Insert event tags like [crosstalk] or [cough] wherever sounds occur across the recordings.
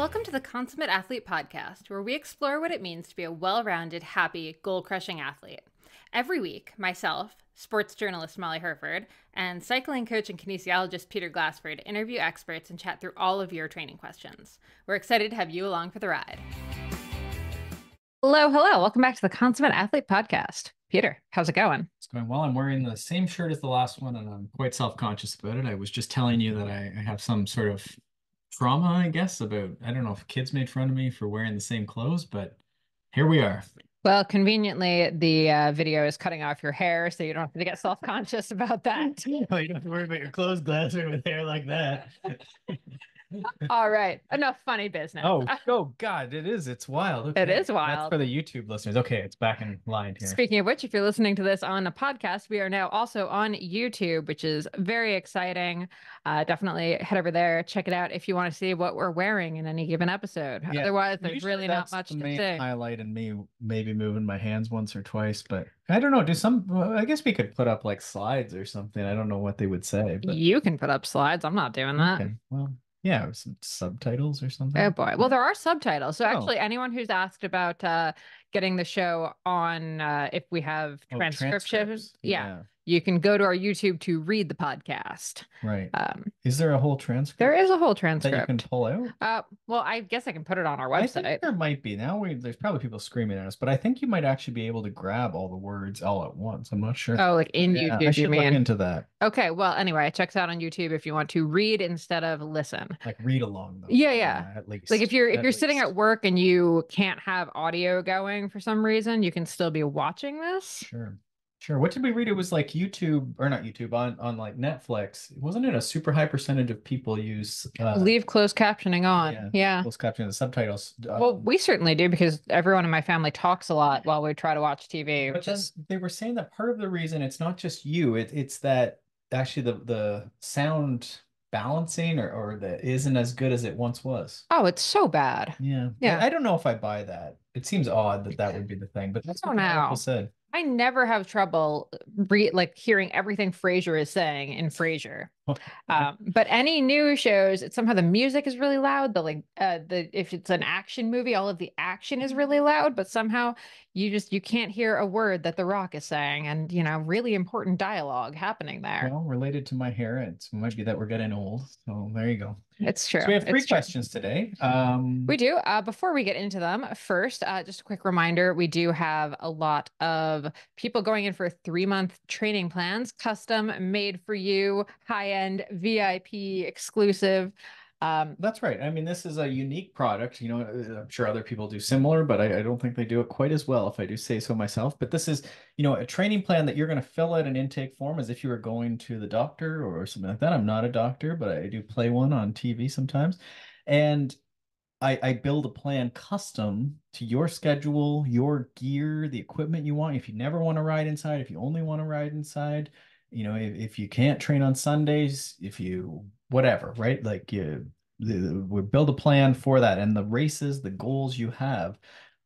Welcome to the Consummate Athlete Podcast, where we explore what it means to be a well rounded, happy, goal crushing athlete. Every week, myself, sports journalist Molly Hurford, and cycling coach and kinesiologist Peter Glassford interview experts and chat through all of your training questions. We're excited to have you along for the ride. Hello, hello. Welcome back to the Consummate Athlete Podcast. Peter, how's it going? It's going well. I'm wearing the same shirt as the last one, and I'm quite self conscious about it. I was just telling you that I, I have some sort of trauma, I guess, about I don't know if kids made fun of me for wearing the same clothes, but here we are. Well, conveniently, the uh, video is cutting off your hair, so you don't have to get self conscious about that. [laughs] you don't have to worry about your clothes glassing with hair like that. [laughs] All right. Enough funny business. Oh, [laughs] oh God, it is. It's wild. Okay. It is wild. That's for the YouTube listeners. Okay, it's back in line here. Speaking of which, if you're listening to this on a podcast, we are now also on YouTube, which is very exciting. Uh, definitely head over there, check it out if you want to see what we're wearing in any given episode. Yeah, Otherwise, there's really not much the to main say. Highlight and me maybe moving my hands once or twice, but I don't know. Do some? I guess we could put up like slides or something. I don't know what they would say. But... You can put up slides. I'm not doing that. Okay. Well, yeah, some subtitles or something. Oh boy. Well, there are subtitles. So oh. actually, anyone who's asked about uh, getting the show on, uh, if we have oh, transcriptions, yeah. yeah you can go to our YouTube to read the podcast. Right. Um, is there a whole transcript? There is a whole transcript that you can pull out. Uh, well, I guess I can put it on our website. there might be now. We, there's probably people screaming at us, but I think you might actually be able to grab all the words all at once. I'm not sure. Oh, like in yeah, YouTube, I should you look into that. Okay. Well, anyway, it checks out on YouTube if you want to read instead of listen. Like read along. Though, yeah, yeah. Uh, at least. Like if you're if you're least. sitting at work and you can't have audio going for some reason, you can still be watching this. Sure. Sure. What did we read? It was like YouTube or not YouTube on on like Netflix. Wasn't it a super high percentage of people use uh, leave closed captioning on? Yeah. yeah. Closed captioning the subtitles. Uh, well, we certainly do because everyone in my family talks a lot while we try to watch TV. But is... they were saying that part of the reason it's not just you, it, it's that actually the the sound balancing or, or that isn't as good as it once was. Oh, it's so bad. Yeah. Yeah. I, I don't know if I buy that. It seems odd that that would be the thing, but that's what people said. I never have trouble uh, re- like hearing everything Frasier is saying in Frasier. Um, but any new shows, it's somehow the music is really loud. The like uh, the if it's an action movie, all of the action is really loud, but somehow you just you can't hear a word that The Rock is saying, and you know, really important dialogue happening there. Well, related to my hair, it might be that we're getting old. So there you go. It's true. So we have three it's questions true. today. Um, we do. Uh, before we get into them, first, uh, just a quick reminder: we do have a lot of people going in for three month training plans, custom made for you, high end VIP exclusive. Um, That's right. I mean, this is a unique product. You know, uh, I'm sure other people do similar, but I, I, don't think they do it quite as well, if I do say so myself. But this is, you know, a training plan that you're going to fill out an intake form as if you were going to the doctor or something like that. I'm not a doctor, but I do play one on TV sometimes. And I, I build a plan custom to your schedule, your gear, the equipment you want. If you never want to ride inside, if you only want to ride inside, you know, if, if you can't train on Sundays, if you whatever, right? Like you, we build a plan for that, and the races, the goals you have.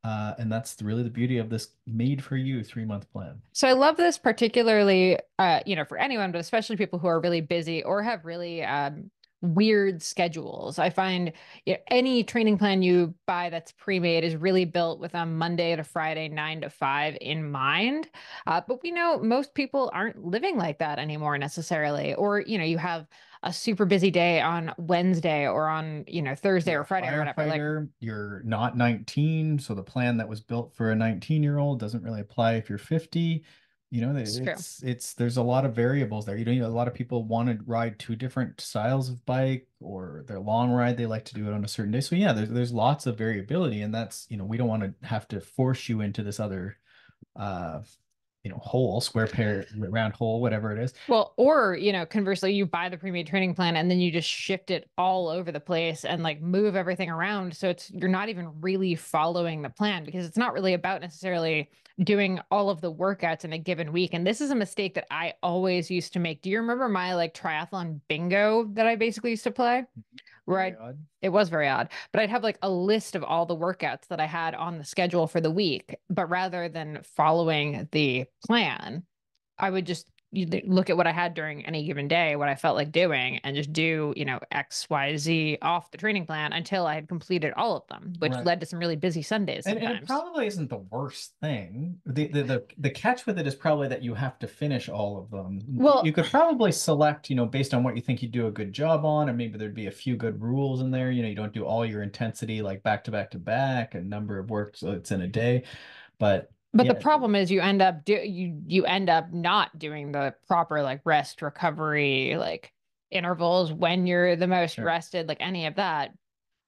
Uh, and that's really the beauty of this made for you three month plan. So I love this particularly, uh, you know, for anyone, but especially people who are really busy or have really um, weird schedules. I find you know, any training plan you buy that's pre-made is really built with a Monday to Friday, nine to five in mind. Uh, but we know most people aren't living like that anymore necessarily. Or, you know, you have a super busy day on Wednesday or on, you know, Thursday or Friday or whatever. Like, you're not 19. So the plan that was built for a 19 year old doesn't really apply if you're 50. You know, it's, it's, it's there's a lot of variables there. You know, you a lot of people want to ride two different styles of bike or their long ride, they like to do it on a certain day. So yeah, there's there's lots of variability, and that's you know, we don't want to have to force you into this other uh you know hole square pair round hole whatever it is well or you know conversely you buy the pre-made training plan and then you just shift it all over the place and like move everything around so it's you're not even really following the plan because it's not really about necessarily doing all of the workouts in a given week and this is a mistake that i always used to make. Do you remember my like triathlon bingo that i basically used to play? Mm-hmm. Right? it was very odd but i'd have like a list of all the workouts that i had on the schedule for the week but rather than following the plan i would just look at what I had during any given day, what I felt like doing, and just do, you know, X, Y, Z off the training plan until I had completed all of them, which Right. led to some really busy Sundays And, and it probably isn't the worst thing. The, the the the catch with it is probably that you have to finish all of them. Well- you could probably select, you know, based on what you think you do a good job on, or maybe there'd be a few good rules in there. You know, you don't do all your intensity like back to back to back, a number of works uh, it's in a day. But But the problem is you end up do you you end up not doing the proper like rest recovery like intervals when you're the most Sure. rested like any of that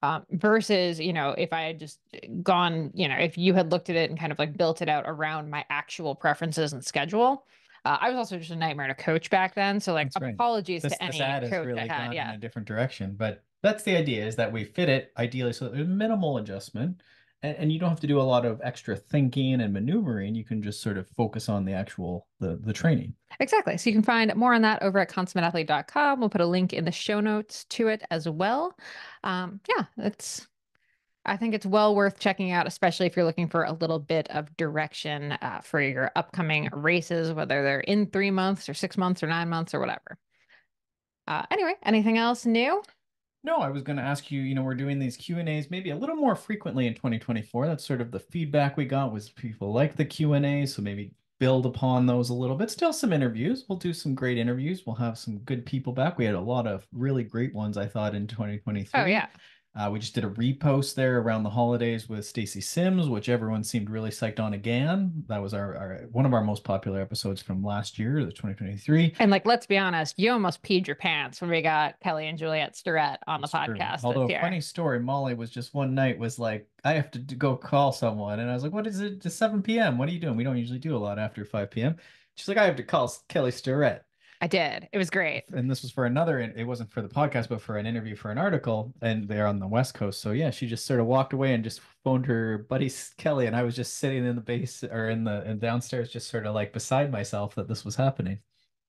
um, versus you know if I had just gone you know if you had looked at it and kind of like built it out around my actual preferences and schedule uh, I was also just a nightmare to coach back then so like That's right. apologies this, to any this ad has coach really I had gone yeah in a different direction. But that's the idea is that we fit it ideally so that there's minimal adjustment and, and you don't have to do a lot of extra thinking and maneuvering. You can just sort of focus on the actual the the training. Exactly. So you can find more on that over at consummateathlete.com. We'll put a link in the show notes to it as well. Um, yeah, it's I think it's well worth checking out, especially if you're looking for a little bit of direction uh, for your upcoming races, whether they're in three months or six months or nine months or whatever. Uh, anyway, anything else new? No, I was going to ask you, you know, we're doing these Q&As maybe a little more frequently in 2024. That's sort of the feedback we got was people like the Q&A, so maybe build upon those a little bit. Still some interviews. We'll do some great interviews. We'll have some good people back. We had a lot of really great ones I thought in 2023. Oh yeah, Uh, we just did a repost there around the holidays with Stacy Sims, which everyone seemed really psyched on again. That was our, our one of our most popular episodes from last year, the 2023. and like let's be honest, you almost peed your pants when we got Kelly and Juliet Starrett on the That's true. podcast. Although this year. funny story, Molly was just one night was like, I have to go call someone, and I was like, "What is it? It's 7 p.m. What are you doing? We don't usually do a lot after 5 p.m." She's like, "I have to call Kelly Starrett," I did. It was great. and this was for another. It wasn't for the podcast, but for an interview for an article, and they're on the West Coast. So yeah, she just sort of walked away and just phoned her buddy Kelly, and I was just sitting in the base or in the and downstairs, just sort of like beside myself that this was happening.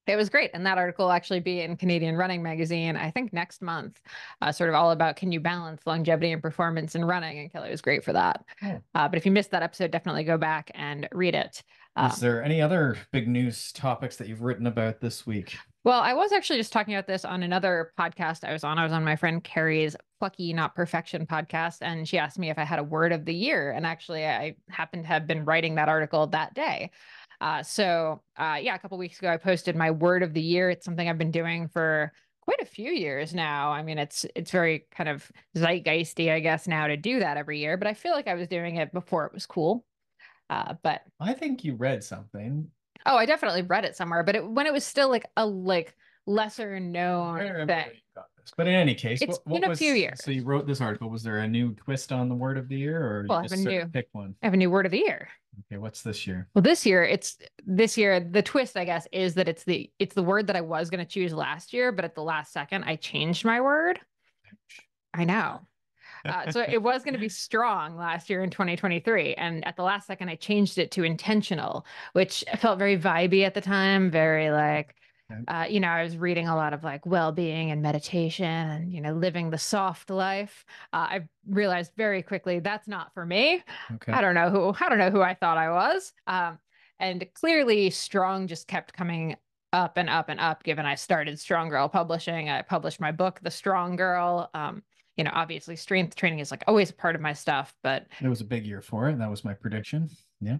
It was great. And that article will actually be in Canadian Running Magazine, I think next month, uh, sort of all about can you balance longevity and performance in running? And Kelly was great for that. Oh. Uh, but if you missed that episode, definitely go back and read it. Uh, Is there any other big news topics that you've written about this week? well, I was actually just talking about this on another podcast I was on. I was on my friend Carrie's Plucky Not Perfection podcast, and she asked me if I had a word of the year. And actually, I happened to have been writing that article that day. Uh, so, uh, yeah, a couple weeks ago, I posted my word of the year. It's something I've been doing for quite a few years now. I mean, it's it's very kind of zeitgeisty, I guess, now to do that every year. But I feel like I was doing it before it was cool. Uh, but I think you read something. oh, I definitely read it somewhere. But it, when it was still like a like lesser known thing. where you got this. But in any case, It's what, what been a was, few years. So you wrote this article. Was there a new twist on the word of the year, or Well, I you have just a new- pick one? I have a new word of the year. Okay, what's this year? Well, this year it's this year the twist I guess is that it's the it's the word that I was going to choose last year, but at the last second I changed my word. I know. Uh, so it was going to be strong last year in 2023 and at the last second I changed it to intentional, which felt very vibey at the time, very like uh, you know, I was reading a lot of like well-being and meditation and you know, living the soft life. Uh, I realized very quickly that's not for me. Okay. I don't know who I don't know who I thought I was. Um, and clearly strong just kept coming up and up and up given I started Strong Girl Publishing. I published my book, The Strong Girl. Um, you know, obviously strength training is like always a part of my stuff, but It was a big year for it. That was my prediction. Yeah.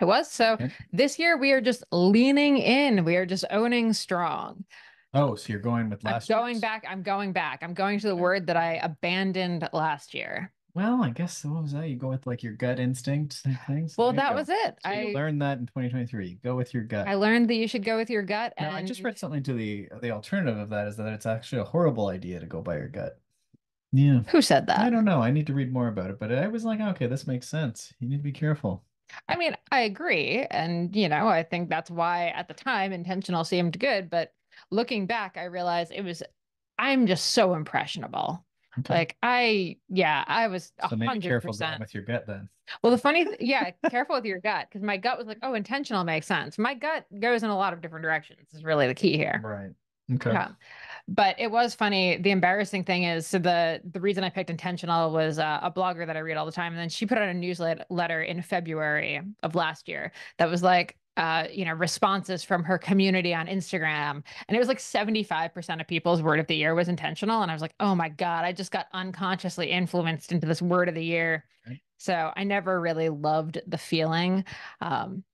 it was. So this year we are just leaning in. We are just owning strong. Oh, so you're going with I'm going year's? back. I'm going back. I'm going to the word that I abandoned last year. Well, I guess what was that? You go with like your gut instinct and things. Well, There that was it. So I learned that in 2023. You go with your gut. I learned that you should go with your gut. And I just read something to the the alternative of that is that it's actually a horrible idea to go by your gut. Yeah. who said that? I don't know. I need to read more about it, but I was like, okay, this makes sense. You need to be careful. I mean, I agree. And, you know, I think that's why at the time intentional seemed good. But looking back, I realized it was, I'm just so impressionable. Okay. Like, I, yeah, I was so maybe hundred careful going with your gut then. Well, the funny, [laughs] th- yeah, careful with your gut because my gut was like, oh, intentional makes sense. My gut goes in a lot of different directions, is really the key here. Right. Okay. Yeah. But it was funny. The embarrassing thing is, so the the reason I picked intentional was uh, a blogger that I read all the time, and then she put out a newsletter in February of last year that was like, uh, you know, responses from her community on Instagram. And it was like 75% of people's word of the year was intentional. And I was like, oh my God, I just got unconsciously influenced into this word of the year. Right. So I never really loved the feeling. Um,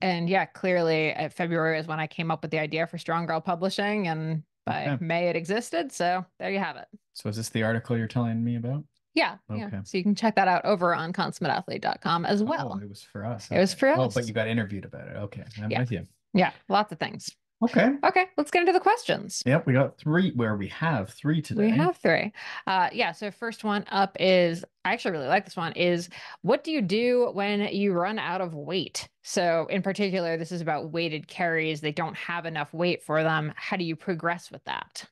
and yeah, clearly uh, February is when I came up with the idea for Strong Girl Publishing. And by okay. May it existed. So there you have it. So is this the article you're telling me about? Yeah. Okay. Yeah. So you can check that out over on consummateathlete.com as oh, well. Oh, it was for us. Okay. It was for us. Oh, but you got interviewed about it. Okay. I'm yeah. with you. Yeah. Lots of things. Okay. Okay. Let's get into the questions. Yep. We got three where we have three today. We have three. Uh, yeah. So first one up is I actually really like this one is what do you do when you run out of weight? So in particular, this is about weighted carries. They don't have enough weight for them. How do you progress with that?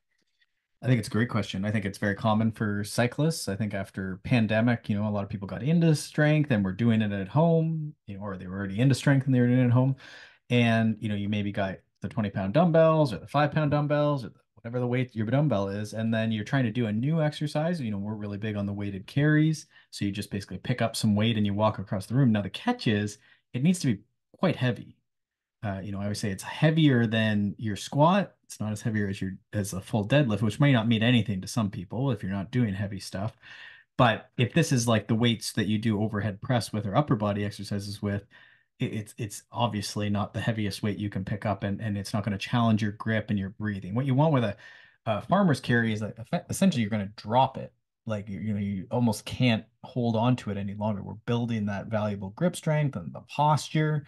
I think it's a great question. I think it's very common for cyclists. I think after pandemic, you know, a lot of people got into strength and were doing it at home, you know, or they were already into strength and they were doing it at home. And, you know, you maybe got the 20 pound dumbbells or the five pound dumbbells or whatever the weight your dumbbell is. And then you're trying to do a new exercise. You know, we're really big on the weighted carries. So you just basically pick up some weight and you walk across the room. Now the catch is it needs to be quite heavy uh, you know, I always say it's heavier than your squat. It's not as heavier as your as a full deadlift, which may not mean anything to some people if you're not doing heavy stuff. But if this is like the weights that you do overhead press with or upper body exercises with, it, it's it's obviously not the heaviest weight you can pick up, and and it's not going to challenge your grip and your breathing. What you want with a, a farmer's carry is like essentially you're going to drop it. Like you, you know you almost can't hold on to it any longer. We're building that valuable grip strength and the posture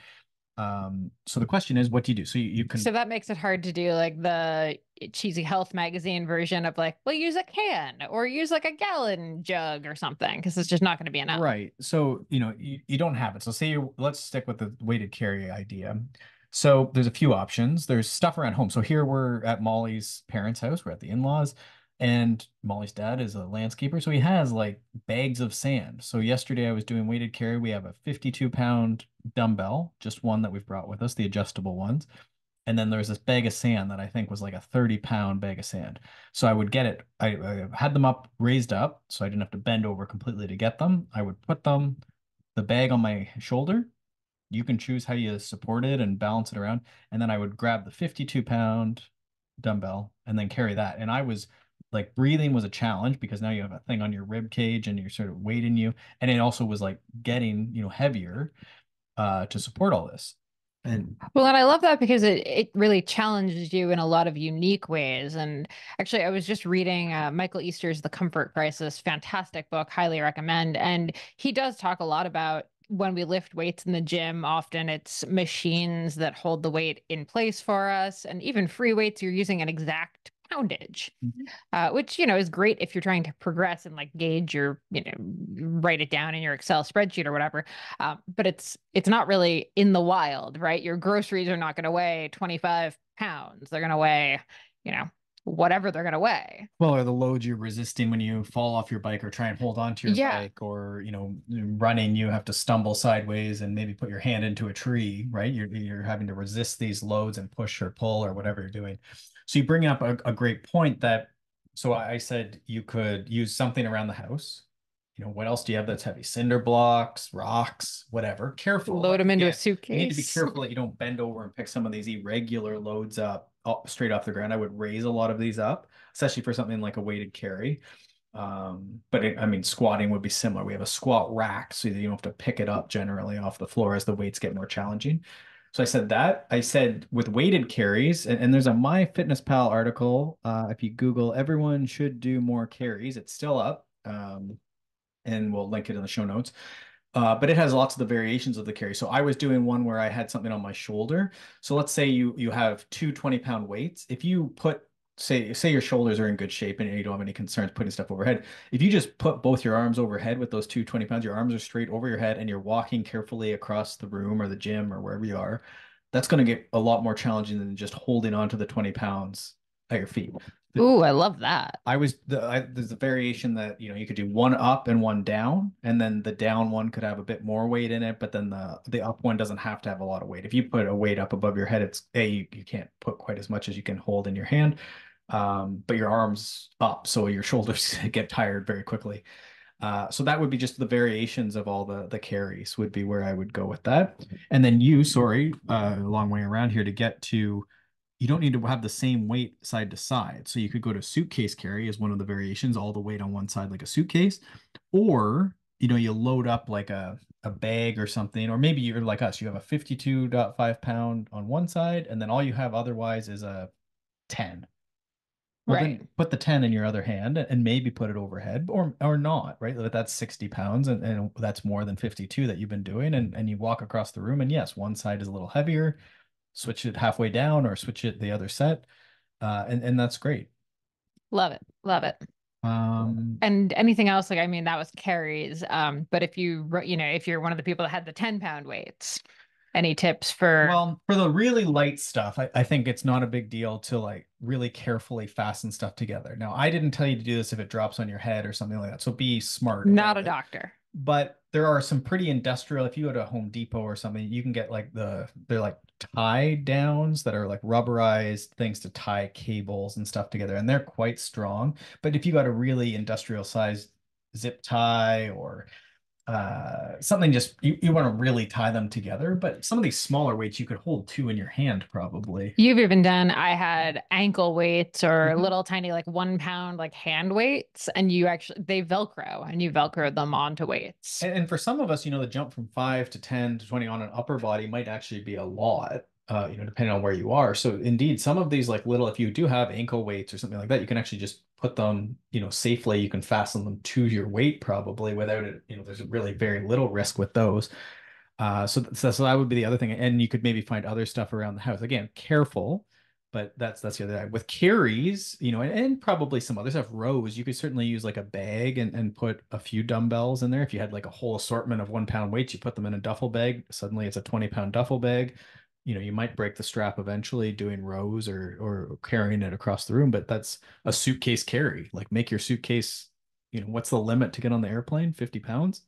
um, so the question is, what do you do? So you, you can. So that makes it hard to do like the cheesy health magazine version of like, well, use a can or use like a gallon jug or something because it's just not going to be enough. Right. So you know you, you don't have it. So say you let's stick with the weighted carry idea. So there's a few options. There's stuff around home. So here we're at Molly's parents' house. We're at the in-laws. And Molly's dad is a landscaper, so he has like bags of sand. So yesterday I was doing weighted carry. We have a 52 pound dumbbell, just one that we've brought with us, the adjustable ones. And then there's this bag of sand that I think was like a 30 pound bag of sand. So I would get it, I, I had them up, raised up, so I didn't have to bend over completely to get them. I would put them, the bag on my shoulder. You can choose how you support it and balance it around. And then I would grab the 52 pound dumbbell and then carry that. And I was like breathing was a challenge because now you have a thing on your rib cage and you're sort of weighting you and it also was like getting you know heavier uh to support all this and well and i love that because it, it really challenges you in a lot of unique ways and actually i was just reading uh, michael easter's the comfort crisis fantastic book highly recommend and he does talk a lot about when we lift weights in the gym, often it's machines that hold the weight in place for us. And even free weights, you're using an exact poundage, mm-hmm. uh, which you know is great if you're trying to progress and like gauge your you know write it down in your Excel spreadsheet or whatever. Uh, but it's it's not really in the wild, right? Your groceries are not going to weigh 25 pounds; they're going to weigh you know whatever they're going to weigh. Well, or the loads you're resisting when you fall off your bike or try and hold on to your yeah. bike or, you know, running, you have to stumble sideways and maybe put your hand into a tree, right? You're, you're having to resist these loads and push or pull or whatever you're doing. So you bring up a, a great point that, so I said you could use something around the house. You know, what else do you have that's heavy? Cinder blocks, rocks, whatever. Careful. Load them into yeah, a suitcase. You need to be careful that you don't bend over and pick some of these irregular loads up straight off the ground. I would raise a lot of these up, especially for something like a weighted carry. Um, but it, I mean, squatting would be similar. We have a squat rack so that you don't have to pick it up generally off the floor as the weights get more challenging. So I said that. I said with weighted carries, and, and there's a MyFitnessPal article. Uh, if you Google, everyone should do more carries. It's still up, um, and we'll link it in the show notes. Uh, but it has lots of the variations of the carry. So I was doing one where I had something on my shoulder. So let's say you you have two 20 pound weights. If you put say say your shoulders are in good shape and you don't have any concerns putting stuff overhead if you just put both your arms overhead with those two 20 pounds your arms are straight over your head and you're walking carefully across the room or the gym or wherever you are that's going to get a lot more challenging than just holding on to the 20 pounds at your feet Ooh, I love that. I was the I, there's a variation that you know you could do one up and one down, and then the down one could have a bit more weight in it, but then the the up one doesn't have to have a lot of weight. If you put a weight up above your head, it's a you, you can't put quite as much as you can hold in your hand, um, but your arms up, so your shoulders [laughs] get tired very quickly. Uh, so that would be just the variations of all the the carries would be where I would go with that. And then you, sorry, uh, a long way around here to get to you don't need to have the same weight side to side. So you could go to suitcase carry as one of the variations, all the weight on one side like a suitcase, or you know, you load up like a a bag or something, or maybe you're like us, you have a 52.5 pound on one side, and then all you have otherwise is a 10. Well, right. put the 10 in your other hand and maybe put it overhead or or not, right? But that's 60 pounds and, and that's more than 52 that you've been doing. And, and you walk across the room and yes, one side is a little heavier, switch it halfway down or switch it the other set. Uh, and, and that's great. Love it. Love it. Um, And anything else, like I mean, that was carries. Um, but if you you know, if you're one of the people that had the 10 pound weights, any tips for well, for the really light stuff, I, I think it's not a big deal to like really carefully fasten stuff together. Now, I didn't tell you to do this if it drops on your head or something like that. So be smart. not a it. doctor? but there are some pretty industrial if you go to home depot or something you can get like the they're like tie downs that are like rubberized things to tie cables and stuff together and they're quite strong but if you got a really industrial sized zip tie or uh something just you, you want to really tie them together but some of these smaller weights you could hold two in your hand probably You've even done, I had ankle weights or Mhm. little tiny, like one pound, like hand weights, and you actually, they Velcro and you Velcro them onto weights. And, and for some of us, you know, the jump from five to 10 to 20 on an upper body might actually be a lot, uh, you know, depending on where you are. So indeed, some of these like little, if you do have ankle weights or something like that, you can actually just put them, you know, safely. You can fasten them to your weight probably without it, you know, there's really very little risk with those. Uh, so, so, so that would be the other thing. And you could maybe find other stuff around the house. Again, careful, but that's that's the other thing. with carries, you know, and, and probably some other stuff. Rows, you could certainly use like a bag and, and put a few dumbbells in there. If you had like a whole assortment of one pound weights, you put them in a duffel bag. Suddenly, it's a twenty pound duffel bag. You know, you might break the strap eventually doing rows or or carrying it across the room, but that's a suitcase carry. Like make your suitcase. You know, what's the limit to get on the airplane? Fifty pounds.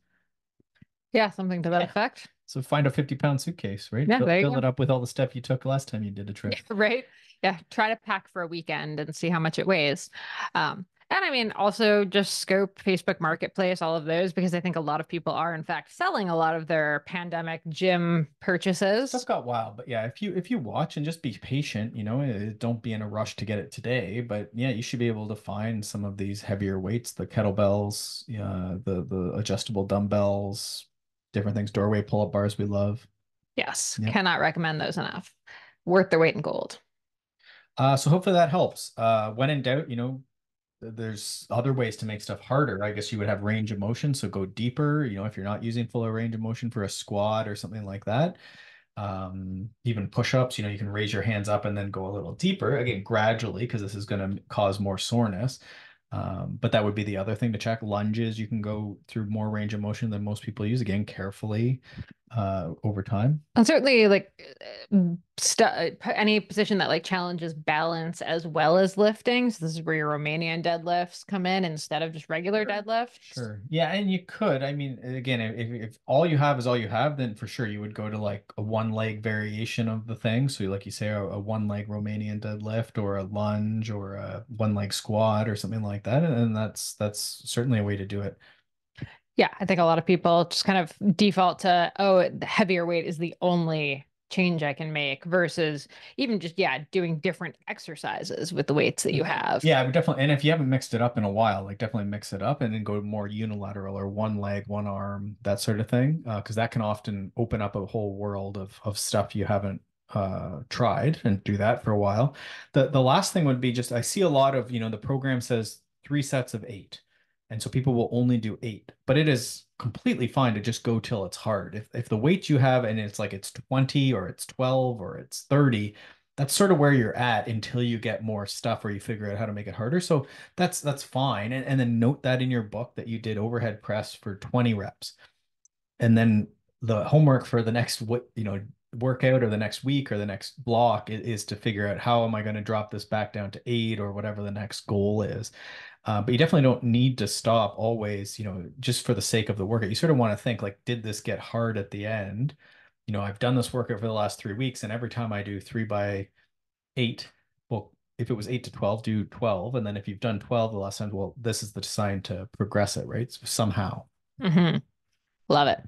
Yeah, something to that Yeah. effect. So find a 50 pound suitcase, right? Yeah, fill, fill it up with all the stuff you took last time you did a trip. [laughs] right? Yeah, try to pack for a weekend and see how much it weighs. Um, and I mean, also just scope Facebook Marketplace, all of those, because I think a lot of people are, in fact, selling a lot of their pandemic gym purchases. Stuff got wild, but yeah, if you if you watch and just be patient, you know, eh, don't be in a rush to get it today. But yeah, you should be able to find some of these heavier weights, the kettlebells, yeah, the the adjustable dumbbells, different things, doorway pull-up bars we love. Yes, Yep. cannot recommend those enough. Worth their weight in gold. Uh, so hopefully that helps. Uh, when in doubt, you know, there's other ways to make stuff harder. I guess you would have range of motion, so go deeper. You know, if you're not using full range of motion for a squat or something like that. Um, even push-ups, you know, you can raise your hands up and then go a little deeper again, gradually, because this is going to cause more soreness. Um, but that would be the other thing to check. Lunges, you can go through more range of motion than most people use. Again, carefully uh, over time. And certainly, like uh, stu- uh, p- any position that like challenges balance as well as lifting. So this is where your Romanian deadlifts come in instead of just regular Sure, deadlifts. Sure. Yeah, and you could. I mean, again, if, if all you have is all you have, then for sure you would go to like a one leg variation of the thing. So, like you say, a, a one leg Romanian deadlift or a lunge or a one leg squat or something like that. And, and that's that's certainly a way to do it. Yeah, I think a lot of people just kind of default to, oh, the heavier weight is the only change I can make versus even just, yeah, doing different exercises with the weights that you have. Yeah, definitely. And if you haven't mixed it up in a while, like definitely mix it up and then go more unilateral or one leg, one arm, that sort of thing. Uh, because that can often open up a whole world of of stuff you haven't uh tried and do that for a while. The the last thing would be just I see a lot of, you know, the program says three sets of eight. And so people will only do eight, but it is completely fine to just go till it's hard. If if the weight you have and it's like it's 20 or it's 12 or it's 30, that's sort of where you're at until you get more stuff or you figure out how to make it harder. So that's that's fine. And, and then note that in your book that you did overhead press for 20 reps. And then the homework for the next what you know workout or the next week or the next block is, is to figure out how am I going to drop this back down to eight or whatever the next goal is. Uh, but you definitely don't need to stop always, you know, just for the sake of the workout. You sort of want to think like, did this get hard at the end? You know, I've done this workout for the last three weeks, and every time I do three by eight, well, if it was eight to 12, do 12. And then if you've done 12 the last time, well, this is the sign to progress it, right? So somehow. Mm-hmm. Love it.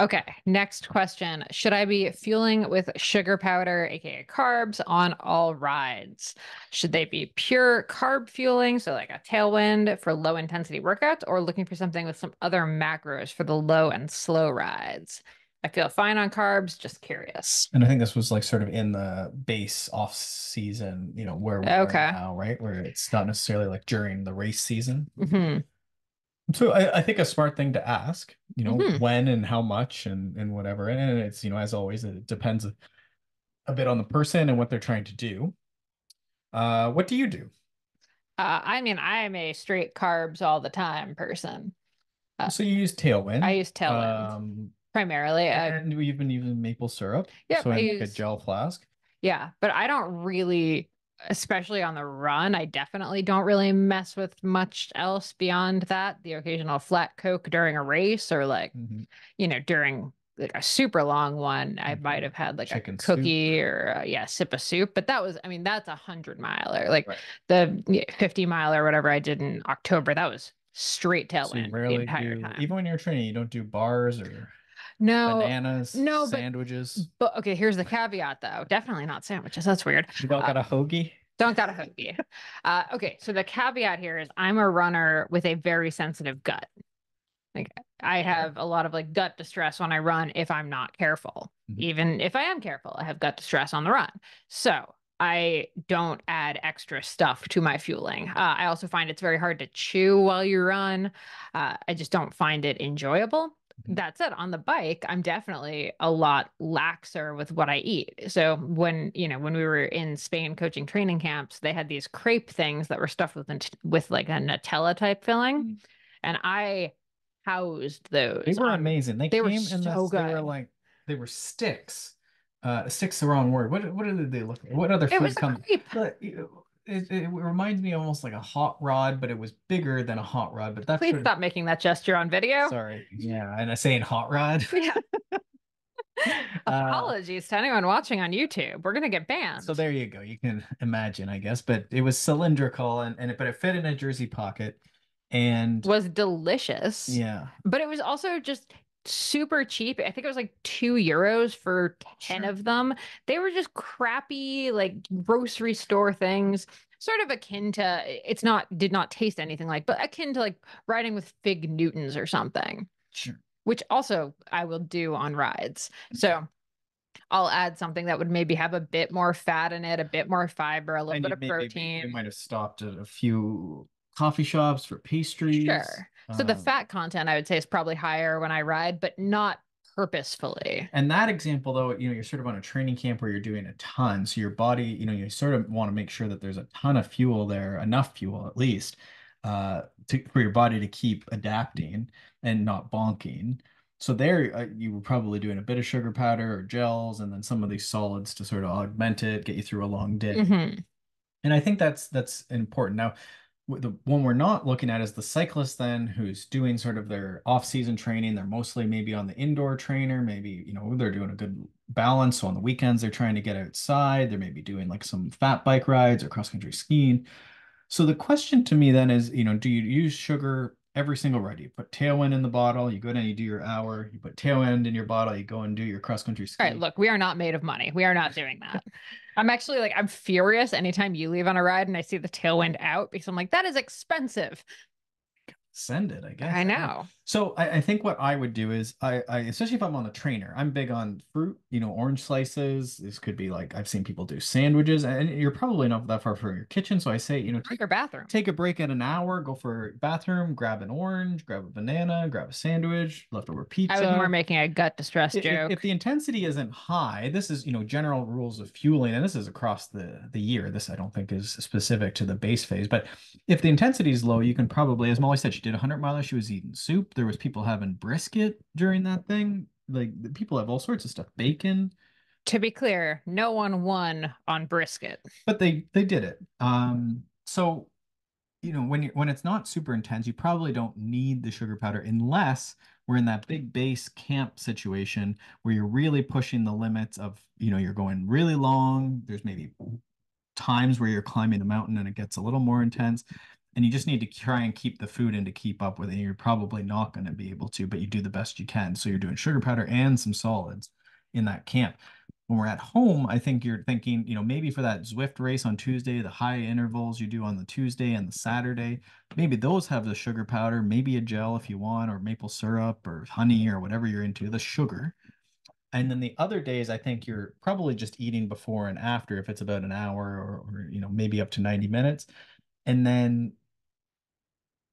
Okay. Next question. Should I be fueling with sugar powder, aka carbs, on all rides? Should they be pure carb fueling, so like a tailwind for low intensity workouts, or looking for something with some other macros for the low and slow rides? I feel fine on carbs, just curious. And I think this was like sort of in the base off season, you know, where we're Okay. now, right? Where it's not necessarily like during the race season. Mhm. So I, I think a smart thing to ask, you know, Mhm. when and how much and and whatever. And it's, you know, as always, it depends a, bit on the person and what they're trying to do. Uh, what do you do? Uh, I mean, I am a straight carbs all the time person. Uh, So you use Tailwind. I use Tailwind Um, primarily. I, and you've been using maple syrup. Yeah, So I in like a gel flask. Yeah, but I don't really, especially on the run, I definitely don't really mess with much else beyond that. The occasional flat Coke during a race or like, Mhm. you know, during like a super long one, I Mhm. might have had like Chicken a soup. cookie or uh, yeah, sip of soup. But that was, I mean, that's a hundred miler. Like Right. the yeah, 50 mile or whatever I did in October, that was straight So tailwind the entire do, time. even when you're training, you don't do bars or no, bananas, no, but- sandwiches. but okay, here's the caveat though. Definitely not sandwiches. That's weird. You don't uh, got a hoagie? Don't got a hoagie. Uh, okay, so the caveat here is I'm a runner with a very sensitive gut. Like I have a lot of like gut distress when I run if I'm not careful. Mhm. Even if I am careful, I have gut distress on the run. So I don't add extra stuff to my fueling. Uh, I also find it's very hard to chew while you run. Uh, I just don't find it enjoyable. That said, on the bike, I'm definitely a lot laxer with what I eat. So when you know when we were in Spain coaching training camps, they had these crepe things that were stuffed with with like a Nutella type filling, Mm. and I housed those. They were on- amazing. They, they were came in so this, they were like they were sticks. Uh sticks the wrong word. What what did they look like? What other It food comes? It, it, reminds me almost like a hot rod, but it was bigger than a hot rod. But that's Please sort of- stop making that gesture on video. sorry. Yeah, and I saying hot rod. [laughs] Yeah. [laughs] Uh, Apologies to anyone watching on YouTube. We're gonna get banned. So there you go. You can imagine, I guess, but it was cylindrical and, and it, but it fit in a jersey pocket. And was delicious. yeah, but it was also just super cheap. I think it was like two euros for 10 Sure. of them. They were just crappy, like grocery store things, sort of akin to it's not, did not taste anything like, but akin to like riding with Fig Newtons or something, sure. which also I will do on rides. So I'll add something that would maybe have a bit more fat in it, a bit more fiber, a little And bit of may- protein. You might have stopped at a few coffee shops for pastries. Sure. So the um, fat content I would say is probably higher when I ride, but not purposefully. And that example, though, you know, you're sort of on a training camp where you're doing a ton. So your body, you know, you sort of want to make sure that there's a ton of fuel there, enough fuel at least, uh, to, for your body to keep adapting and not bonking. So there, uh, you were probably doing a bit of sugar powder or gels, and then some of these solids to sort of augment it, get you through a long day. Mhm. And I think that's that's important. Now, the one we're not looking at is the cyclist then who's doing sort of their off-season training. They're mostly maybe on the indoor trainer, maybe, you know, they're doing a good balance. So on the weekends, they're trying to get outside. They're maybe doing like some fat bike rides or cross-country skiing. So the question to me then is, you know, do you use sugar every single ride? You put tailwind in the bottle, you go down, you do your hour, you put tailwind in your bottle, you go and do your cross-country All skiing. right, look, we are not made of money. We are not doing that. [laughs] I'm actually like, I'm furious anytime you leave on a ride and I see the tailwind out because I'm like, that is expensive. Send it, I guess. I know. So I, I think what I would do is I, I especially if I'm on the trainer, I'm big on fruit, you know, orange slices. This could be like I've seen people do sandwiches, and you're probably not that far from your kitchen. So I say, you know, Take your bathroom. take a break at an hour, go for a bathroom, grab an orange, grab a banana, grab a sandwich, leftover pizza. I was more making a gut distress If- if- joke. If, the intensity isn't high, this is you know general rules of fueling, and this is across the the year. This I don't think is specific to the base phase, but if the intensity is low, you can probably, as Molly said, she did a hundred miler. She was eating soup. There was people having brisket during that thing. Like people have all sorts of stuff, bacon, to be clear, no one won on brisket. but they they did it. Um, so you know when you when it's not super intense, you probably don't need the sugar powder unless we're in that big base camp situation where you're really pushing the limits of you know you're going really long. There's maybe times where you're climbing a mountain and it gets a little more intense and you just need to try and keep the food in to keep up with it. You're probably not going to be able to, but you do the best you can. So you're doing sugar powder and some solids in that camp. When we're at home, I think you're thinking, you know, maybe for that Zwift race on Tuesday, the high intervals you do on the Tuesday and the Saturday, maybe those have the sugar powder, maybe a gel if you want, or maple syrup or honey or whatever you're into, the sugar. And then the other days, I think you're probably just eating before and after if it's about an hour or, or you know, maybe up to 90 minutes. And then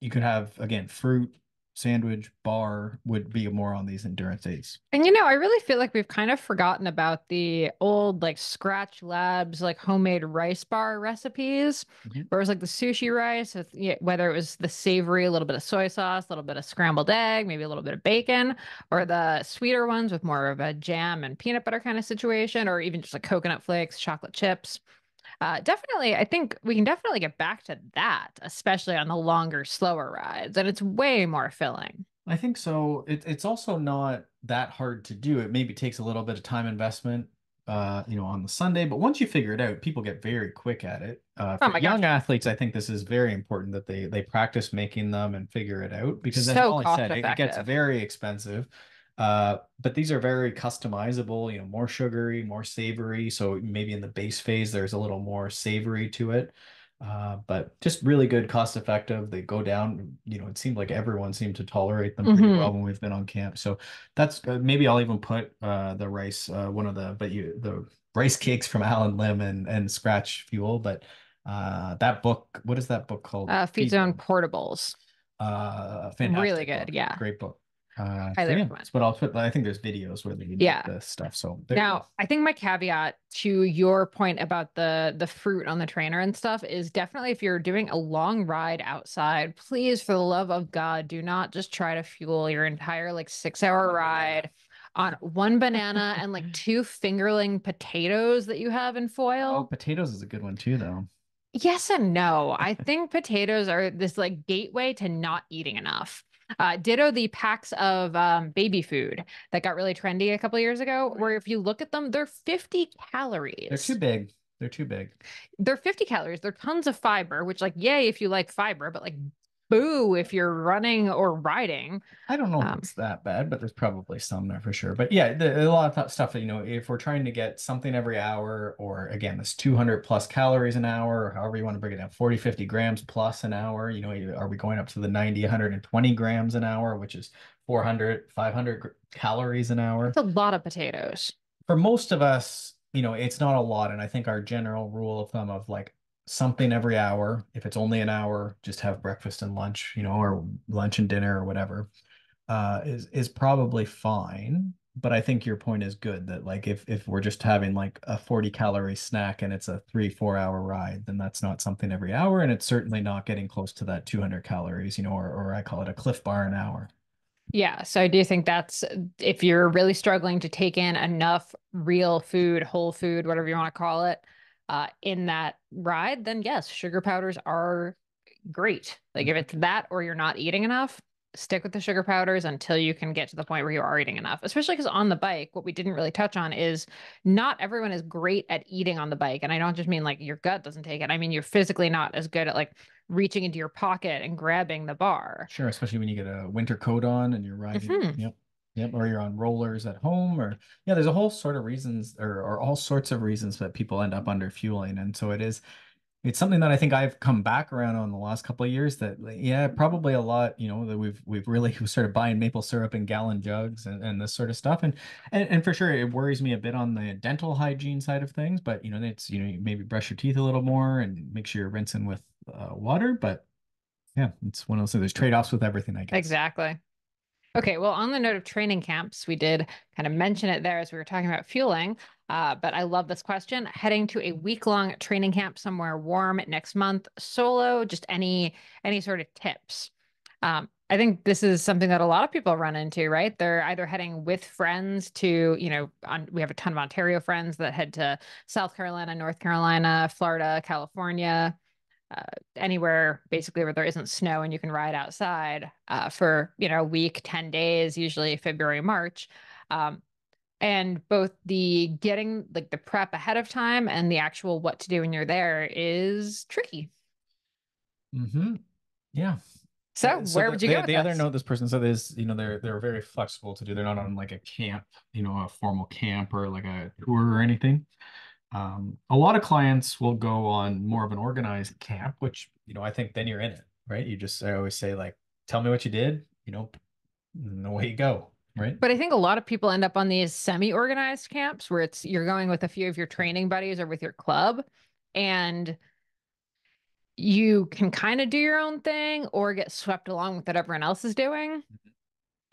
you could have again fruit sandwich bar would be more on these endurance days and you know i really feel like we've kind of forgotten about the old like Skratch Labs like homemade rice bar recipes mm-hmm. where it was like the sushi rice with whether it was the savory a little bit of soy sauce a little bit of scrambled egg maybe a little bit of bacon or the sweeter ones with more of a jam and peanut butter kind of situation or even just like coconut flakes chocolate chips uh, definitely, I think we can definitely get back to that, especially on the longer, slower rides, and it's way more filling. I think so. It, it's also not that hard to do. It maybe takes a little bit of time investment, uh, you know, on the Sunday, but once you figure it out, people get very quick at it. Uh, oh for oh young gosh. athletes, I think this is very important that they they practice making them and figure it out because, so as Molly said, it, it gets very expensive. Uh, but these are very customizable, you know, more sugary, more savory. So maybe in the base phase, there's a little more savory to it. Uh, but just really good, cost effective. They go down, you know, it seemed like everyone seemed to tolerate them pretty mm-hmm. well when we've been on camp. So that's uh, maybe I'll even put uh, the rice, uh, one of the, but you, the rice cakes from [laughs] Allen Lim and, and Skratch Fuel. But uh, that book, what is that book called? Uh, Feed Zone Portables. Uh, fantastic. Really good. Book. Yeah. Great book. Uh, Highly yeah, but I'll put. I think there's videos where they yeah the stuff. So now, I think my caveat to your point about the the fruit on the trainer and stuff is definitely if you're doing a long ride outside, please, for the love of God, do not just try to fuel your entire like six hour ride on one banana [laughs] and like two fingerling potatoes that you have in foil. Oh, potatoes is a good one too, though. Yes and no. I think potatoes are this like gateway to not eating enough. Uh, ditto the packs of um, baby food that got really trendy a couple years ago, where if you look at them, they're 50 calories. They're too big. They're too big. They're 50 calories. They're tons of fiber, which, like, yay, if you like fiber, but like boo if you're running or riding. I don't know um, if it's that bad, but there's probably some there for sure. But yeah, the, a lot of stuff that, you know, if we're trying to get something every hour, or again, this 200 plus calories an hour, or however you want to break it down, 40, 50 grams plus an hour, you know, are we going up to the 90, 120 grams an hour, which is 400, 500 calories an hour? It's a lot of potatoes. For most of us, you know, it's not a lot. And I think our general rule of thumb of like something every hour. If it's only an hour, just have breakfast and lunch, you know, or lunch and dinner or whatever, uh, is is probably fine. But I think your point is good that like if if we're just having like a 40 calorie snack and it's a three, four hour ride, then that's not something every hour. And it's certainly not getting close to that 200 calories, you know, or, or I call it a Clif Bar an hour. Yeah. So I do think that's if you're really struggling to take in enough real food, whole food, whatever you want to call it, uh, in that ride, then yes, sugar powders are great. Like if it's that or you're not eating enough, stick with the sugar powders until you can get to the point where you are eating enough. Especially because on the bike, what we didn't really touch on is not everyone is great at eating on the bike. And I don't just mean like your gut doesn't take it. I mean you're physically not as good at like reaching into your pocket and grabbing the bar. Sure, especially when you get a winter coat on and you're riding. Mm-hmm. Yep. Yep, or you're on rollers at home, or yeah, there's a whole sort of reasons, or, or all sorts of reasons that people end up under fueling, and so it is, it's something that I think I've come back around on the last couple of years. That yeah, probably a lot, you know, that we've we've really [laughs] started buying maple syrup in gallon jugs and, and this sort of stuff, and, and and for sure it worries me a bit on the dental hygiene side of things. But you know, it's you know maybe brush your teeth a little more and make sure you're rinsing with uh, water. But yeah, it's one of those things. There's trade offs with everything, I guess. Exactly. Okay, well, on the note of training camps, we did kind of mention it there as we were talking about fueling. Uh, but I love this question. Heading to a week long training camp somewhere warm next month, solo. Just any any sort of tips. Um, I think this is something that a lot of people run into, right? They're either heading with friends to, you know, on, we have a ton of Ontario friends that head to South Carolina, North Carolina, Florida, California uh, anywhere basically where there isn't snow and you can ride outside uh, for you know a week 10 days usually february march um, and both the getting like the prep ahead of time and the actual what to do when you're there is tricky. Mm-hmm. Yeah. So, so where the, would you the, go? the other note this person said is, you know, they're they're very flexible to do. They're not on like a camp, you know, a formal camp or like a tour or anything. Um, a lot of clients will go on more of an organized camp, which you know, I think then you're in it, right? You just I always say like, tell me what you did, you know, and away you go, right? But I think a lot of people end up on these semi-organized camps where it's you're going with a few of your training buddies or with your club, and you can kind of do your own thing or get swept along with what everyone else is doing. Mm-hmm.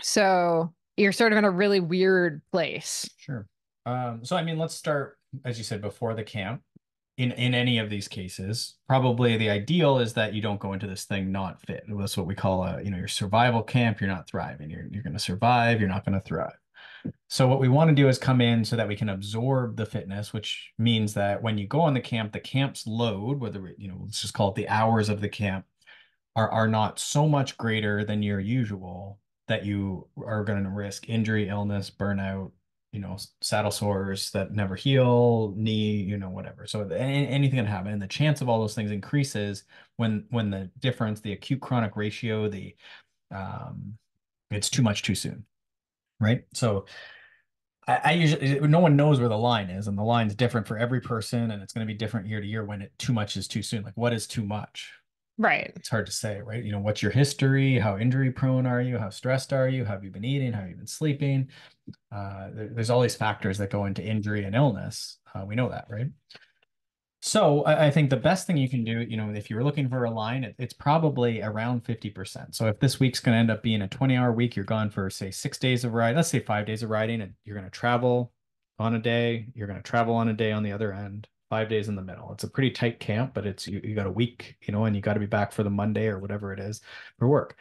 So you're sort of in a really weird place. Sure. Um, so I mean, let's start, as you said, before the camp. In in any of these cases, probably the ideal is that you don't go into this thing not fit. That's what we call a, you know, your survival camp. You're not thriving. You're you're going to survive. You're not going to thrive. So what we want to do is come in so that we can absorb the fitness, which means that when you go on the camp, the camp's load, whether you know, let's just call it the hours of the camp, are are not so much greater than your usual that you are going to risk injury, illness, burnout, you know, saddle sores that never heal, knee, you know, whatever. So anything can happen, and the chance of all those things increases when when the difference, the acute chronic ratio, the um, it's too much too soon right? So I, I, usually no one knows where the line is, and the line's different for every person, and it's going to be different year to year when it too much is too soon. Like what is too much? Right. It's hard to say, right? You know, what's your history? How injury prone are you? How stressed are you? Have you been eating? Have you been sleeping? Uh, there, there's all these factors that go into injury and illness. Uh, we know that, right? So I, I, think the best thing you can do, you know, if you're looking for a line, it, it's probably around 50%. So if this week's going to end up being a 20 hour week, you're gone for say six days of ride, let's say five days of riding, and you're going to travel on a day, you're going to travel on a day on the other end, five days in the middle. It's a pretty tight camp, but it's, you, you got a week, you know, and you got to be back for the Monday or whatever it is for work.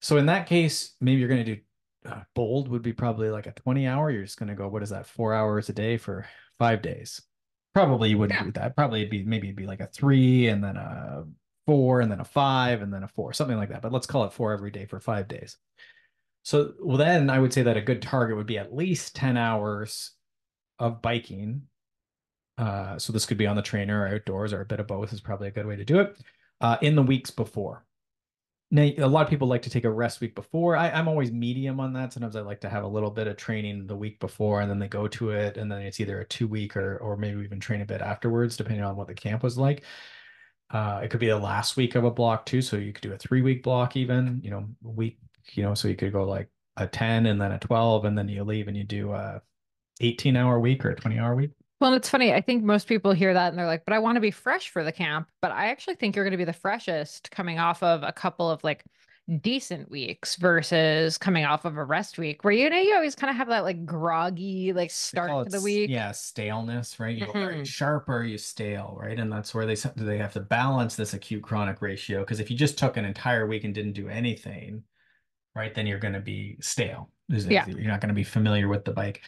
So in that case, maybe you're going to do uh, bold would be probably like a 20 hour. You're just going to go, what is that? Four hours a day for five days Probably you wouldn't yeah. do that. Probably it'd be maybe it'd be like a three and then a four and then a five and then a four, something like that. But let's call it four every day for five days. So well, then I would say that a good target would be at least 10 hours of biking. Uh, so this could be on the trainer or outdoors or a bit of both is probably a good way to do it uh, in the weeks before. Now, a lot of people like to take a rest week before. I, am always medium on that. Sometimes I like to have a little bit of training the week before, and then they go to it, and then it's either a two week or or maybe even train a bit afterwards, depending on what the camp was like. Uh, it could be the last week of a block too, so you could do a three week block even. You know, week. You know, so you could go like a ten and then a twelve, and then you leave and you do a 18 hour week or a 20 hour week. Well, it's funny. I think most people hear that and they're like, but I want to be fresh for the camp. But I actually think you're going to be the freshest coming off of a couple of like decent weeks versus coming off of a rest week where you know you always kind of have that like groggy like start to the week yeah staleness right you mm-hmm. go, are you sharp or are you stale right and that's where they they have to balance this acute chronic ratio because if you just took an entire week and didn't do anything right then you're going to be stale yeah. you're not going to be familiar with the bike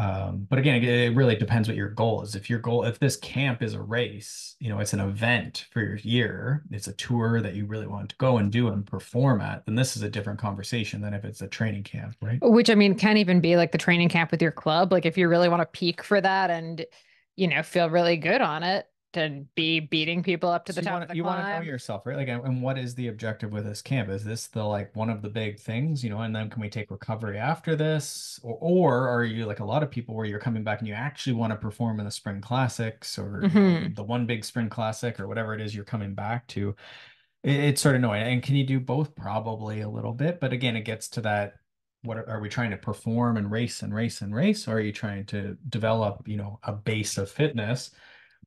um, but again, it really depends what your goal is. If your goal, if this camp is a race, you know, it's an event for your year, it's a tour that you really want to go and do and perform at, then this is a different conversation than if it's a training camp, right? Which I mean, can even be like the training camp with your club. Like if you really want to peak for that and, you know, feel really good on it, to be beating people up to so the top wanna, of the you want to know yourself right? Like and what is the objective with this camp? Is this the like one of the big things you know and then can we take recovery after this? Or, or are you like a lot of people where you're coming back and you actually want to perform in the spring classics or mm-hmm. the one big spring classic or whatever it is you're coming back to? It, it's sort of annoying. And can you do both? Probably a little bit but again it gets to that what are, are we trying to perform and race and race and race? Or are you trying to develop you know a base of fitness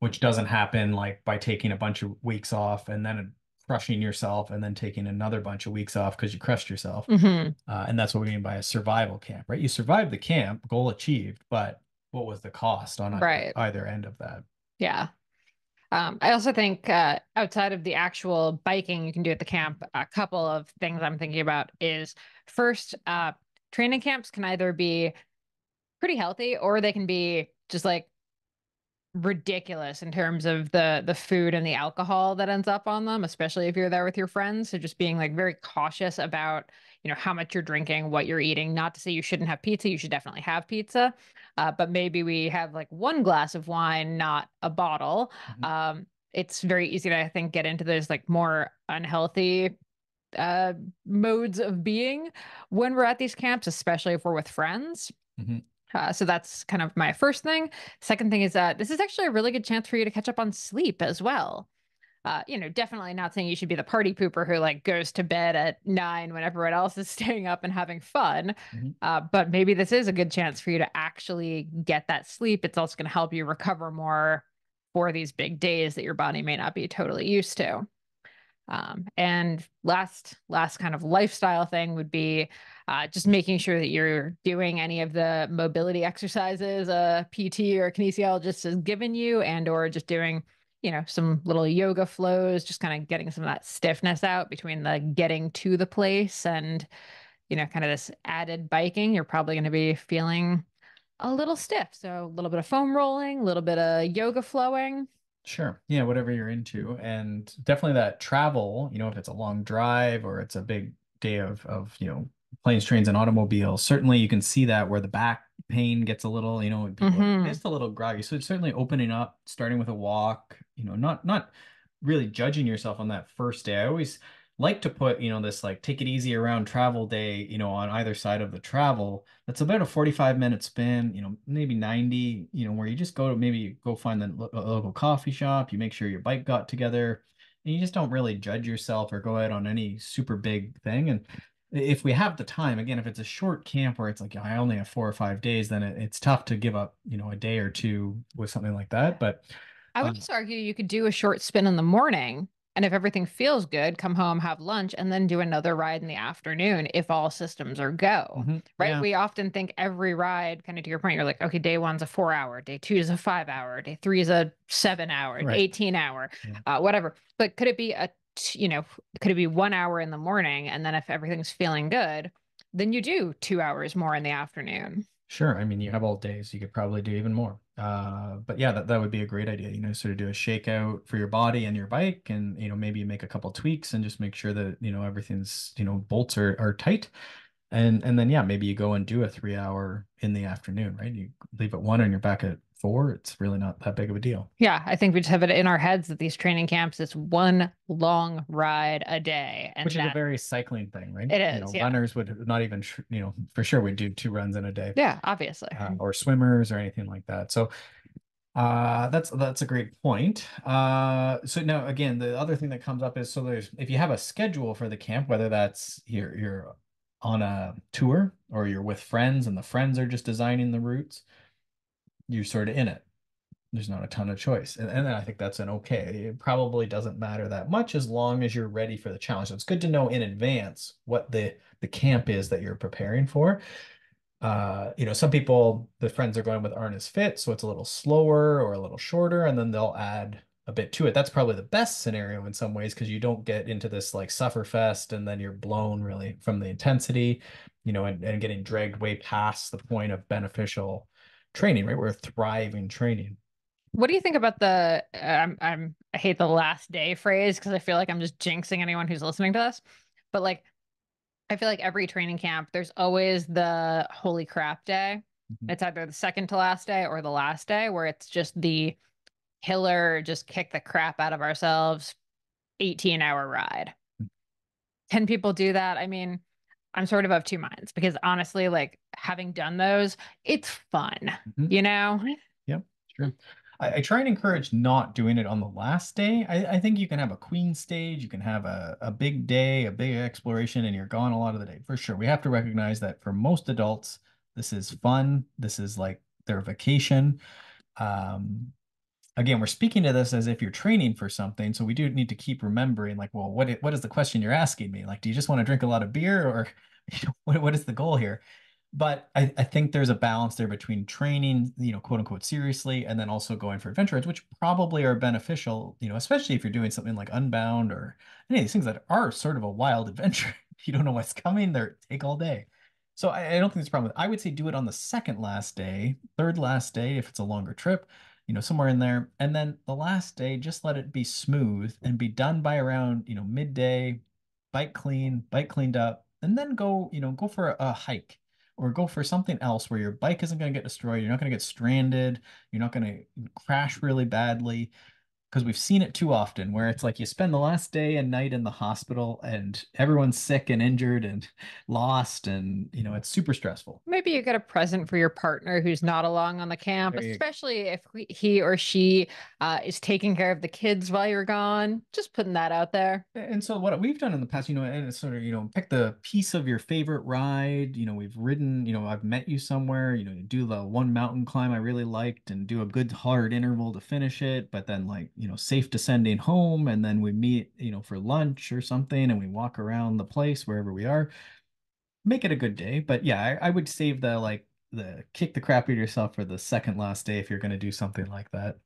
which doesn't happen like by taking a bunch of weeks off and then crushing yourself and then taking another bunch of weeks off because you crushed yourself. Mm-hmm. Uh, and that's what we mean by a survival camp, right? You survived the camp, goal achieved, but what was the cost on right. either, either end of that? Yeah. Um, I also think uh, outside of the actual biking you can do at the camp, a couple of things I'm thinking about is first, uh, training camps can either be pretty healthy or they can be just like ridiculous in terms of the the food and the alcohol that ends up on them especially if you're there with your friends so just being like very cautious about you know how much you're drinking what you're eating not to say you shouldn't have pizza you should definitely have pizza uh, but maybe we have like one glass of wine not a bottle mm-hmm. um, it's very easy to i think get into those like more unhealthy uh, modes of being when we're at these camps especially if we're with friends mm-hmm. Uh, so that's kind of my first thing. Second thing is that this is actually a really good chance for you to catch up on sleep as well. Uh, you know, definitely not saying you should be the party pooper who like goes to bed at nine when everyone else is [laughs] staying up and having fun. Mm-hmm. Uh, but maybe this is a good chance for you to actually get that sleep. It's also going to help you recover more for these big days that your body may not be totally used to. Um, and last, last kind of lifestyle thing would be uh, just making sure that you're doing any of the mobility exercises a PT or a kinesiologist has given you, and or just doing, you know, some little yoga flows, just kind of getting some of that stiffness out between the getting to the place and, you know, kind of this added biking. You're probably going to be feeling a little stiff. So a little bit of foam rolling, a little bit of yoga flowing. Sure. Yeah, whatever you're into. And definitely that travel, you know, if it's a long drive or it's a big day of of, you know, planes, trains, and automobiles. Certainly, you can see that where the back pain gets a little, you know, people mm-hmm. just a little groggy. So it's certainly opening up, starting with a walk. You know, not not really judging yourself on that first day. I always like to put, you know, this like take it easy around travel day, you know, on either side of the travel. That's about a 45 minute spin, you know, maybe 90, you know, where you just go to maybe go find the lo- local coffee shop, you make sure your bike got together, and you just don't really judge yourself or go out on any super big thing. And if we have the time again if it's a short camp where it's like i only have four or five days then it, it's tough to give up you know a day or two with something like that but i would um, just argue you could do a short spin in the morning and if everything feels good come home have lunch and then do another ride in the afternoon if all systems are go mm-hmm. right yeah. we often think every ride kind of to your point you're like okay day one's a four hour day two is a five hour day three is a seven hour right. 18 hour yeah. uh, whatever but could it be a you know, could it be one hour in the morning? And then if everything's feeling good, then you do two hours more in the afternoon. Sure. I mean, you have all days. You could probably do even more. Uh, but yeah, that, that would be a great idea. You know, sort of do a shakeout for your body and your bike, and you know, maybe you make a couple tweaks and just make sure that you know everything's you know bolts are are tight, and and then yeah, maybe you go and do a three hour in the afternoon, right? You leave at one and you're back at four, it's really not that big of a deal. Yeah, I think we just have it in our heads that these training camps it's one long ride a day, and which that, is a very cycling thing, right? It is. You know, yeah. Runners would not even, you know, for sure would do two runs in a day. Yeah, obviously. Uh, or swimmers or anything like that. So uh that's that's a great point uh so now again the other thing that comes up is so there's if you have a schedule for the camp whether that's you're you're on a tour or you're with friends and the friends are just designing the routes you're sort of in it. There's not a ton of choice. And, and I think that's an okay. It probably doesn't matter that much as long as you're ready for the challenge. So it's good to know in advance what the, the camp is that you're preparing for. Uh, you know, some people, the friends are going with Arnis Fit, so it's a little slower or a little shorter, and then they'll add a bit to it. That's probably the best scenario in some ways because you don't get into this like suffer fest and then you're blown really from the intensity, you know, and, and getting dragged way past the point of beneficial training, right? We're thriving training. What do you think about the I'm I'm I hate the last day phrase because I feel like I'm just jinxing anyone who's listening to this. But like I feel like every training camp there's always the holy crap day. Mm-hmm. It's either the second to last day or the last day where it's just the killer just kick the crap out of ourselves 18 hour ride. Mm-hmm. 10 people do that. I mean, I'm sort of of two minds because honestly, like having done those, it's fun, mm-hmm. you know? Yep, true. I, I, try and encourage not doing it on the last day. I, I think you can have a queen stage, you can have a, a big day, a big exploration, and you're gone a lot of the day for sure. We have to recognize that for most adults, this is fun. This is like their vacation. Um, again, we're speaking to this as if you're training for something. So we do need to keep remembering, like, well, what what is the question you're asking me? Like, do you just want to drink a lot of beer, or you [laughs] know, what what is the goal here? But I, I think there's a balance there between training, you know, quote unquote, seriously, and then also going for adventures, which probably are beneficial, you know, especially if you're doing something like Unbound or any of these things that are sort of a wild [laughs] adventure. you don't know what's coming; they take all day. So I, I don't think there's a problem. I would say do it on the second last day, third last day if it's a longer trip you know, somewhere in there. And then the last day, just let it be smooth and be done by around, you know, midday, bike clean, bike cleaned up, and then go, you know, go for a, a hike or go for something else where your bike isn't going to get destroyed. You're not going to get stranded. You're not going to crash really badly because we've seen it too often where it's like you spend the last day and night in the hospital and everyone's sick and injured and lost and you know it's super stressful. Maybe you get a present for your partner who's not along on the camp especially if he or she uh, is taking care of the kids while you're gone. Just putting that out there. And so what we've done in the past you know and it's sort of you know pick the piece of your favorite ride you know we've ridden you know i've met you somewhere you know you do the one mountain climb i really liked and do a good hard interval to finish it but then like you know safe descending home and then we meet you know for lunch or something and we walk around the place wherever we are. Make it a good day but yeah I, I would save the like the kick the crap out of yourself for the second last day if you're going to do something like that.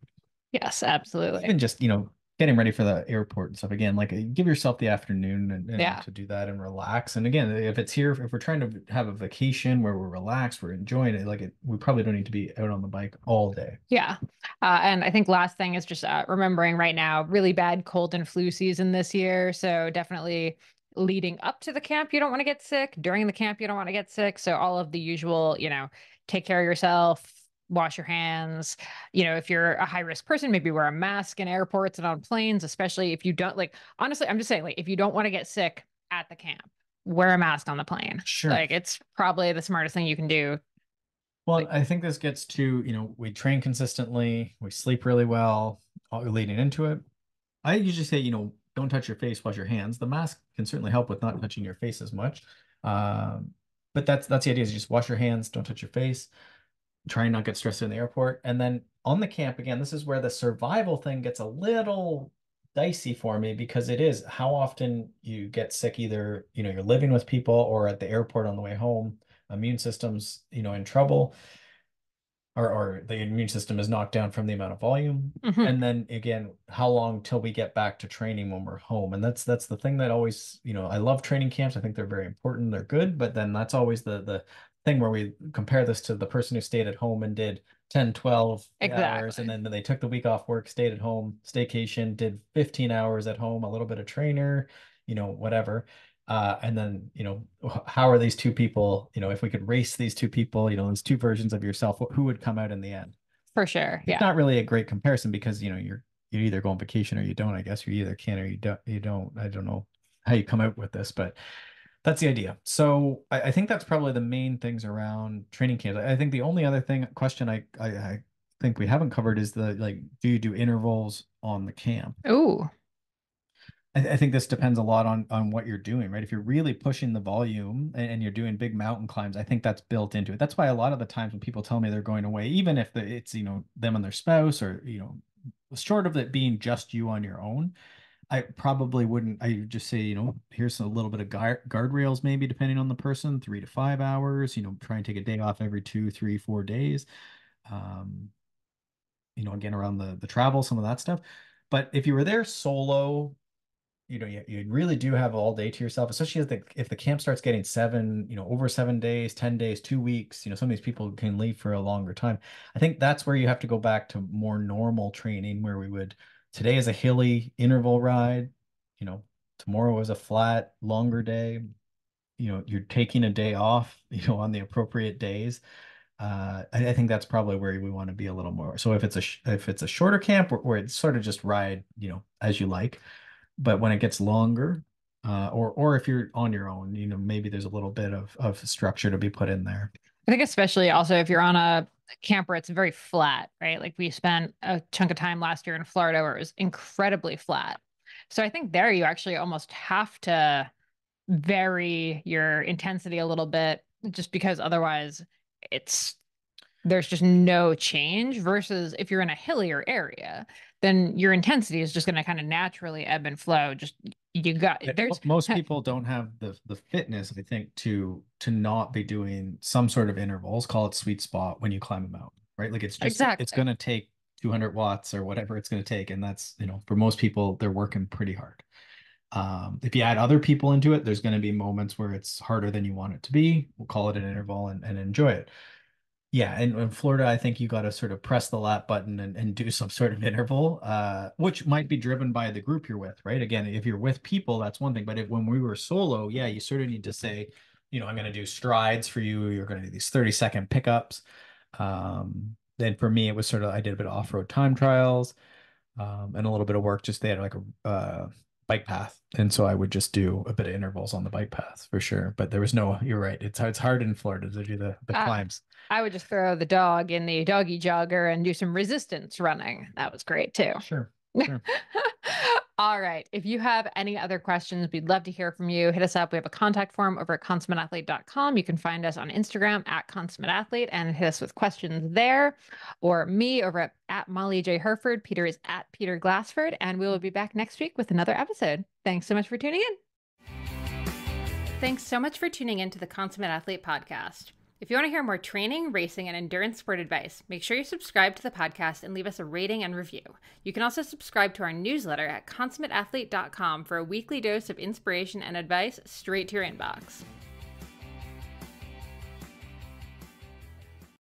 Yes absolutely. And just you know getting ready for the airport and stuff again like uh, give yourself the afternoon and, and yeah. to do that and relax. And again if it's here if we're trying to have a vacation where we're relaxed we're enjoying it like it we probably don't need to be out on the bike all day. Yeah. Uh, and i think last thing is just uh, remembering right now really bad cold and flu season this year. So definitely leading up to the camp you don't want to get sick. During the camp you don't want to get sick. So all of the usual you know take care of yourself wash your hands. You know, if you're a high risk person, maybe wear a mask in airports and on planes, especially if you don't like, honestly, I'm just saying, like, if you don't want to get sick at the camp, wear a mask on the plane. Sure. Like, it's probably the smartest thing you can do. Well, like, I think this gets to, you know, we train consistently, we sleep really well leading into it. I usually say, you know, don't touch your face, wash your hands. The mask can certainly help with not touching your face as much. Um, but that's that's the idea is just wash your hands, don't touch your face try and not get stressed in the airport. And then on the camp, again, this is where the survival thing gets a little dicey for me because it is how often you get sick either you know you're living with people or at the airport on the way home immune system's you know in trouble or, or the immune system is knocked down from the amount of volume mm-hmm. and then again how long till we get back to training when we're home and that's that's the thing that always you know i love training camps i think they're very important they're good but then that's always the the thing where we compare this to the person who stayed at home and did 10 12 exactly. hours and then they took the week off work stayed at home staycation did 15 hours at home a little bit of trainer you know whatever uh, and then you know how are these two people you know if we could race these two people you know those two versions of yourself who would come out in the end for sure yeah. not really a great comparison because you know you're you either go on vacation or you don't i guess you either can or you don't you don't i don't know how you come out with this but that's the idea. So I, I, think that's probably the main things around training camps. I think the only other thing question I, I, I think we haven't covered is the like, do you do intervals on the camp? Oh, I, I, think this depends a lot on on what you're doing, right? If you're really pushing the volume and, and, you're doing big mountain climbs, I think that's built into it. That's why a lot of the times when people tell me they're going away, even if the, it's you know them and their spouse or you know short of it being just you on your own I probably wouldn't. I would just say, you know, here's a little bit of guard guardrails, maybe depending on the person, three to five hours. You know, try and take a day off every two, three, four days. Um, you know, again around the the travel, some of that stuff. But if you were there solo, you know, you, you really do have all day to yourself, especially if the if the camp starts getting seven, you know, over seven days, ten days, two weeks. You know, some of these people can leave for a longer time. I think that's where you have to go back to more normal training, where we would today is a hilly interval ride. You know, tomorrow is a flat, longer day. You know, you're taking a day off, [laughs] you know, on the appropriate days. Uh, I, I, think that's probably where we want to be a little more. So if it's a if it's a shorter camp where, where it's sort of just ride, you know, as you like, but when it gets longer, uh, or or if you're on your own, you know, maybe there's a little bit of of structure to be put in there. I think especially also if you're on a camp where it's very flat, right? Like we spent a chunk of time last year in Florida where it was incredibly flat. So I think there you actually almost have to vary your intensity a little bit just because otherwise it's there's just no change versus if you're in a hillier area then your intensity is just going to kind of naturally ebb and flow. Just you got there's most [laughs] people don't have the the fitness i think to to not be doing some sort of intervals call it sweet spot when you climb a mountain right? Like it's just exactly. it's going to take 200 watts or whatever it's going to take and that's you know for most people they're working pretty hard. Um, if you add other people into it there's going to be moments where it's harder than you want it to be. We'll call it an interval and, and enjoy it Yeah, and in Florida, I think you got to sort of press the lap button and, and do [laughs] some sort of interval, uh, which might be driven by the group you're with, right? Again, if you're with people, that's one thing. But if, when we were solo, yeah, you sort of need to say, you know, I'm going to do strides for you. You're going to do these 30 second pickups. Um, then for me, it was sort of I did a bit of off road time trials, um, and a little bit of work. Just they had like a uh, bike path, and so I would just do a bit of intervals on the bike path for sure. But there was no. You're right. It's it's hard in Florida to do the the Uh, climbs. I would just throw the dog in the doggy jogger and do some resistance running. That was great too. Sure. [laughs] All right. If you have any other questions, we'd love to hear from you. Hit us up. We have a contact form over at consummateathlete.com. You can find us on Instagram at consummateathlete and hit us with questions there, or me over at, at Molly J. Hurford. Peter is at Peter Glassford, and we will be back next week with another episode. Thanks so much for tuning in. Thanks so much for tuning in to the Consummate Athlete podcast. If you want to hear more training, racing, and endurance sport advice, make sure you subscribe to the podcast and leave us a rating and review. You can also subscribe to our newsletter at consummateathlete.com for a weekly dose of inspiration and advice straight to your inbox.